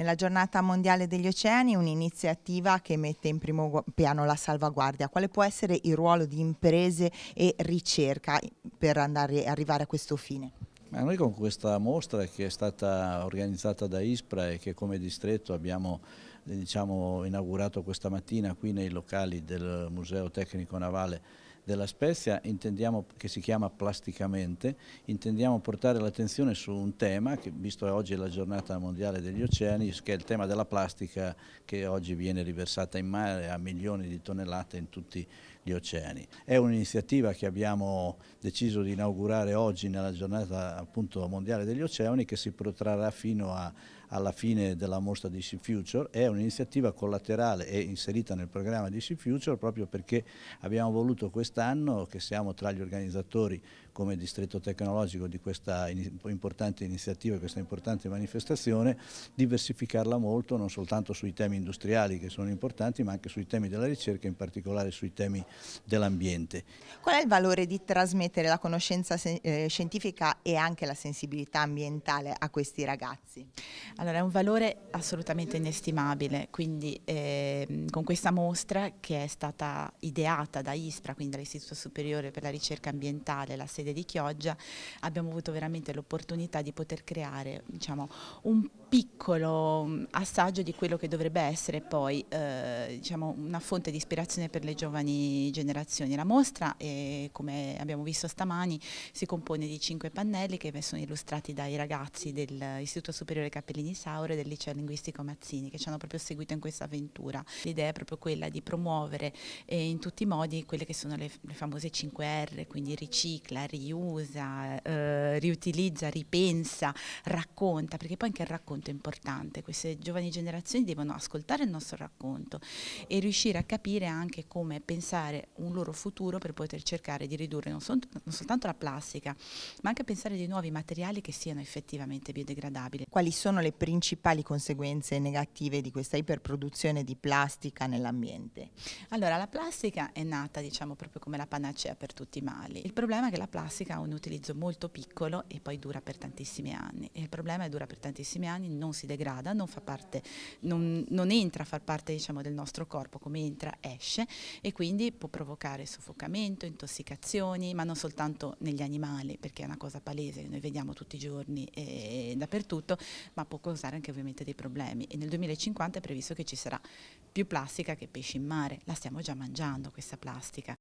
Nella giornata mondiale degli oceani un'iniziativa che mette in primo piano la salvaguardia. Quale può essere il ruolo di imprese e ricerca per andare, arrivare a questo fine? Ma noi con questa mostra che è stata organizzata da ISPRA e che come distretto abbiamo diciamo, inaugurato questa mattina qui nei locali del Museo Tecnico Navale della Spezia intendiamo, che si chiama Plasticamente, intendiamo portare l'attenzione su un tema, che visto che oggi è la giornata mondiale degli oceani, che è il tema della plastica che oggi viene riversata in mare a milioni di tonnellate in tutti gli oceani. È un'iniziativa che abbiamo deciso di inaugurare oggi nella giornata appunto, mondiale degli oceani che si protrarrà fino a, alla fine della mostra di Sea Future. È un'iniziativa collaterale e inserita nel programma di Sea Future proprio perché abbiamo voluto quest'anno che siamo tra gli organizzatori come distretto tecnologico di questa importante iniziativa, questa importante manifestazione, diversificarla molto non soltanto sui temi industriali che sono importanti ma anche sui temi della ricerca, in particolare sui temi dell'ambiente. Qual è il valore di trasmettere la conoscenza eh, scientifica e anche la sensibilità ambientale a questi ragazzi? Allora è un valore assolutamente inestimabile, quindi eh, con questa mostra che è stata ideata da ISPRA, quindi dall'Istituto Superiore per la Ricerca Ambientale, la sede di Chioggia, abbiamo avuto veramente l'opportunità di poter creare diciamo, un piccolo mm, assaggio di quello che dovrebbe essere poi eh, diciamo, una fonte di ispirazione per le giovani generazioni. La mostra, eh, come abbiamo visto stamani, si compone di cinque pannelli che sono illustrati dai ragazzi dell'Istituto Superiore Cappellini Saure e del Liceo Linguistico Mazzini che ci hanno proprio seguito in questa avventura. L'idea è proprio quella di promuovere eh, in tutti i modi quelle che sono le, le famose 5R, quindi ricicla, riusa, eh, riutilizza, ripensa, racconta, perché poi anche il racconto racconto importante, queste giovani generazioni devono ascoltare il nostro racconto e riuscire a capire anche come pensare un loro futuro per poter cercare di ridurre non, sol non soltanto la plastica, ma anche pensare di nuovi materiali che siano effettivamente biodegradabili. Quali sono le principali conseguenze negative di questa iperproduzione di plastica nell'ambiente? Allora, la plastica è nata diciamo proprio come la panacea per tutti i mali. Il problema è che la plastica ha un utilizzo molto piccolo e poi dura per tantissimi anni. E il problema è che dura per tantissimi anni non si degrada, non, parte, non, non entra a far parte diciamo, del nostro corpo, come entra esce e quindi può provocare soffocamento, intossicazioni, ma non soltanto negli animali, perché è una cosa palese che noi vediamo tutti i giorni e dappertutto, ma può causare anche ovviamente dei problemi. E nel 2050 è previsto che ci sarà più plastica che pesci in mare, la stiamo già mangiando questa plastica.